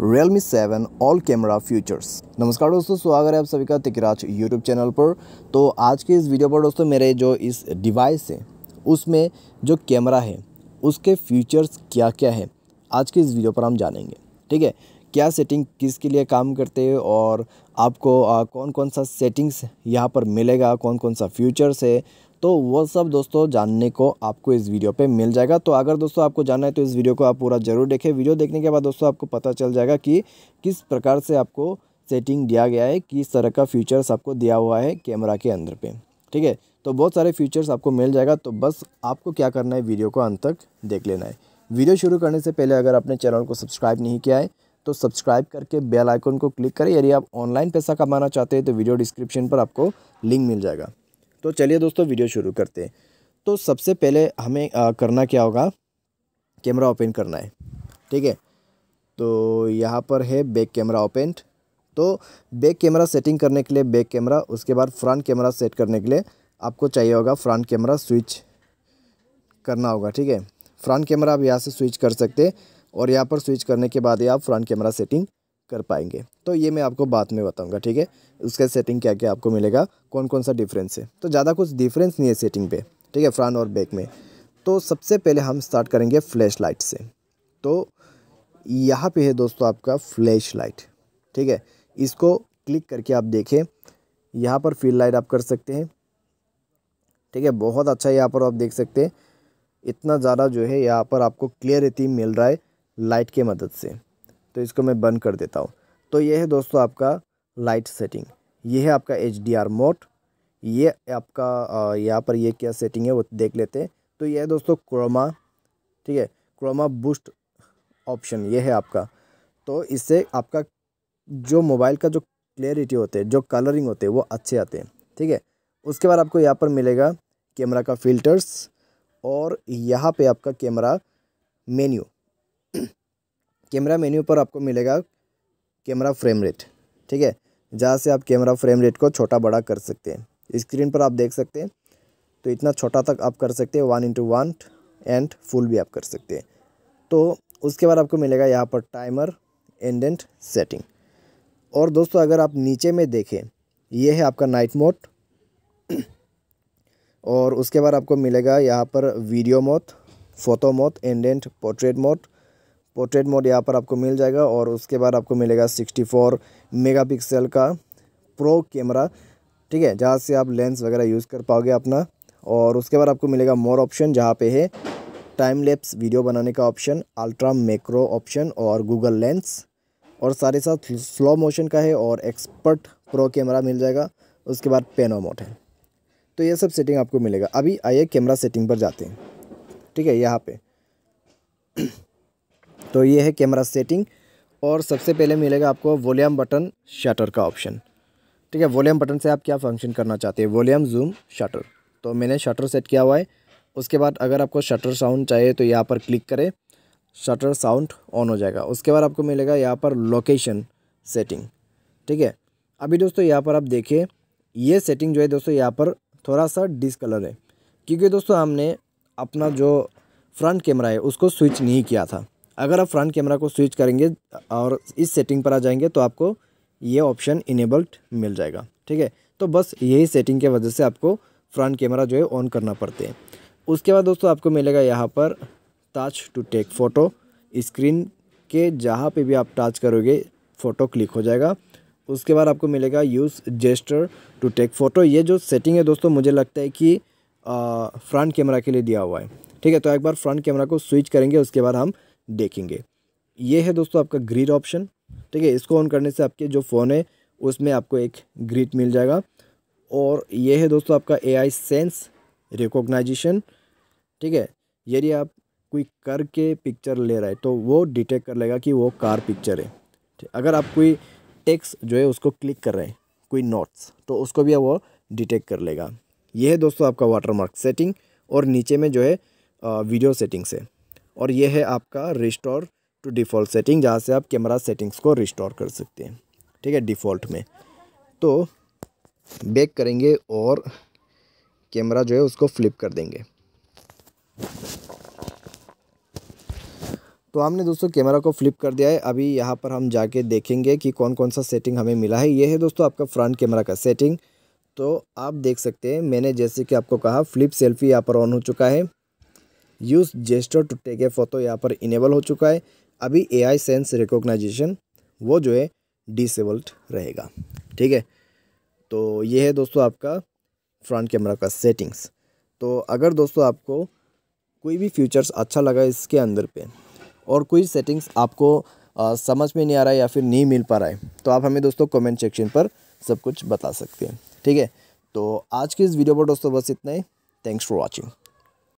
Mi seven all camera features नमस्कार दोस्तों स्वागत है आप सभी का तिकराज यूट्यूब चैनल पर। तो आज के इस वीडियो पर दोस्तों मेरे जो इस डिवाइस है उसमें जो कैमरा है उसके फीचर्स क्या क्या है आज के इस वीडियो पर हम जानेंगे। ठीक है? क्या सेटिंग किसके लिए काम करते हैं और आपको आ, कौन कौन सा सेटिंग्स यहाँ पर मिलेगा कौन कौन सा फ्यूचर्स है तो वो सब दोस्तों जानने को आपको इस वीडियो पे मिल जाएगा। तो अगर दोस्तों आपको जानना है तो इस वीडियो को आप पूरा ज़रूर देखें। वीडियो देखने के बाद दोस्तों आपको पता चल जाएगा कि किस प्रकार से आपको सेटिंग दिया गया है, किस तरह का फीचर्स आपको दिया हुआ है कैमरा के अंदर पे। ठीक है? तो बहुत सारे फीचर्स आपको मिल जाएगा। तो बस आपको क्या करना है, वीडियो को अंत तक देख लेना है। वीडियो शुरू करने से पहले अगर आपने चैनल को सब्सक्राइब नहीं किया है तो सब्सक्राइब करके बेल आइकन को क्लिक करें। यदि आप ऑनलाइन पैसा कमाना चाहते हैं तो वीडियो डिस्क्रिप्शन पर आपको लिंक मिल जाएगा। तो चलिए दोस्तों वीडियो शुरू करते हैं। तो सबसे पहले हमें आ, करना क्या होगा? कैमरा ओपन करना है। ठीक है? तो यहाँ पर है बैक कैमरा ओपन तो बैक कैमरा सेटिंग करने के लिए बैक कैमरा उसके बाद फ्रंट कैमरा सेट करने के लिए आपको चाहिए होगा फ्रंट कैमरा स्विच करना होगा। ठीक है? फ्रंट कैमरा आप यहाँ से स्विच कर सकते हैं और यहाँ पर स्विच करने के बाद ही आप फ्रंट कैमरा सेटिंग कर पाएँगे। तो ये मैं आपको बाद में बताऊँगा, ठीक है? उसका सेटिंग क्या क्या आपको मिलेगा कौन कौन सा डिफरेंस है। तो ज़्यादा कुछ डिफरेंस नहीं है सेटिंग पे, ठीक है? फ्रंट और बैक में। तो सबसे पहले हम स्टार्ट करेंगे फ्लैश लाइट से। तो यहाँ पे है दोस्तों आपका फ्लैश लाइट ठीक है? इसको क्लिक करके आप देखें। यहाँ पर फील लाइट आप कर सकते हैं। ठीक है? बहुत अच्छा यहाँ पर आप देख सकते हैं। इतना ज़्यादा जो है यहाँ पर आपको क्लियरिटी मिल रहा है लाइट के मदद से। तो इसको मैं बंद कर देता हूँ। तो ये है दोस्तों आपका लाइट सेटिंग। ये है आपका एच डी आर मोड ये आपका यहाँ पर ये क्या सेटिंग है वो देख लेते हैं। तो ये है दोस्तों क्रोमा ठीक है? क्रोमा बूस्ट ऑप्शन ये है आपका। तो इससे आपका जो मोबाइल का जो क्लियरिटी होते हैं, जो कलरिंग होते हैं, वो अच्छे आते हैं, ठीक है? उसके बाद आपको यहाँ पर मिलेगा कैमरा का फिल्टर्स और यहाँ पे आपका कैमरा मेन्यू कैमरा मेन्यू पर आपको मिलेगा कैमरा फ्रेम रेट, ठीक है? जहाँ से आप कैमरा फ्रेम रेट को छोटा बड़ा कर सकते हैं। स्क्रीन पर आप देख सकते हैं तो इतना छोटा तक आप कर सकते हैं one into one and full भी आप कर सकते हैं। तो उसके बाद आपको मिलेगा यहाँ पर टाइमर एंड एंडेंट सेटिंग और दोस्तों, अगर आप नीचे में देखें, ये है आपका नाइट मोड और उसके बाद आपको मिलेगा यहाँ पर वीडियो मोड फ़ोटो मोड एंडेंट पोर्ट्रेट मोड पोर्ट्रेट मोड यहाँ पर आपको मिल जाएगा और उसके बाद आपको मिलेगा सिक्सटी 64 मेगापिक्सल का प्रो कैमरा ठीक है, जहाँ से आप लेंस वगैरह यूज़ कर पाओगे अपना। और उसके बाद आपको मिलेगा मोर ऑप्शन जहाँ पे है टाइम लेप्स वीडियो बनाने का ऑप्शन अल्ट्रा मैक्रो ऑप्शन और गूगल लेंस और सारे साथ स्लो मोशन का है और एक्सपर्ट प्रो कैमरा मिल जाएगा। उसके बाद पेनो मोड है। तो ये सब सेटिंग आपको मिलेगा। अभी आइए कैमरा सेटिंग पर जाते हैं। ठीक है, यहाँ पे। तो ये है कैमरा सेटिंग और सबसे पहले मिलेगा आपको वॉल्यूम बटन शटर का ऑप्शन ठीक है वॉल्यूम बटन से आप क्या फ़ंक्शन करना चाहते हैं? वॉल्यूम जूम शटर तो मैंने शटर सेट किया हुआ है। उसके बाद अगर आपको शटर साउंड चाहिए तो यहाँ पर क्लिक करें। शटर साउंड ऑन हो जाएगा। उसके बाद आपको मिलेगा यहाँ पर लोकेशन सेटिंग ठीक है, अभी दोस्तों यहाँ पर आप देखिए, ये सेटिंग जो है दोस्तों यहाँ पर थोड़ा सा डिसकलर है। क्योंकि दोस्तों हमने अपना जो फ्रंट कैमरा है, उसको स्विच नहीं किया था। अगर आप फ्रंट कैमरा को स्विच करेंगे और इस सेटिंग पर आ जाएँगे तो आपको ये ऑप्शन इनेबल्ड मिल जाएगा, ठीक है? तो बस यही सेटिंग के वजह से आपको फ्रंट कैमरा जो है ऑन करना पड़ते हैं। उसके बाद दोस्तों आपको मिलेगा यहाँ पर touch to take photo screen के जहाँ पे भी आप टच करोगे फ़ोटो क्लिक हो जाएगा। उसके बाद आपको मिलेगा use gesture to take photo ये जो सेटिंग है दोस्तों, मुझे लगता है कि फ्रंट कैमरा के लिए दिया हुआ है, ठीक है? तो एक बार फ्रंट कैमरा को स्विच करेंगे, उसके बाद हम देखेंगे। ये है दोस्तों आपका ग्रिड ऑप्शन ठीक है, इसको ऑन करने से आपके जो फ़ोन है, उसमें आपको एक ग्रिड मिल जाएगा। और ये है दोस्तों आपका ए आई सेंस रिकोगनाइजेशन ठीक है, यदि आप कोई कर के पिक्चर ले रहा है तो वो डिटेक्ट कर लेगा कि वो कार पिक्चर है। अगर आप कोई टेक्स जो है, उसको क्लिक कर रहे हैं, कोई नोट्स तो उसको भी वो डिटेक्ट कर लेगा। ये है दोस्तों आपका वाटरमार्क सेटिंग और नीचे में जो है वीडियो सेटिंग से और ये है आपका रिस्टोर टू डिफ़ॉल्ट सेटिंग जहाँ से आप कैमरा सेटिंग्स को रिस्टोर कर सकते हैं। ठीक है डिफ़ॉल्ट में। तो बैक करेंगे और कैमरा जो है उसको फ्लिप कर देंगे। तो हमने दोस्तों कैमरा को फ्लिप कर दिया है। अभी यहाँ पर हम जाके देखेंगे कि कौन कौन सा सेटिंग हमें मिला है। ये है दोस्तों आपका फ्रंट कैमरा का सेटिंग तो आप देख सकते हैं, मैंने जैसे कि आपको कहा फ्लिप सेल्फी यहाँ पर ऑन हो चुका है। Use gesture to take a photo यहाँ पर इनेबल हो चुका है। अभी ए आई सेंस रिकोगनाइजेशन वो जो है डिसेबल्ड रहेगा। ठीक है? तो ये है दोस्तों आपका फ्रंट कैमरा का सेटिंग्स तो अगर दोस्तों आपको कोई भी फीचर्स अच्छा लगा इसके अंदर पे और कोई सेटिंग्स आपको आ, समझ में नहीं आ रहा है या फिर नहीं मिल पा रहा है तो आप हमें दोस्तों कमेंट सेक्शन पर सब कुछ बता सकते हैं। ठीक है? तो आज की इस वीडियो पर दोस्तों बस इतना ही। Thanks for watching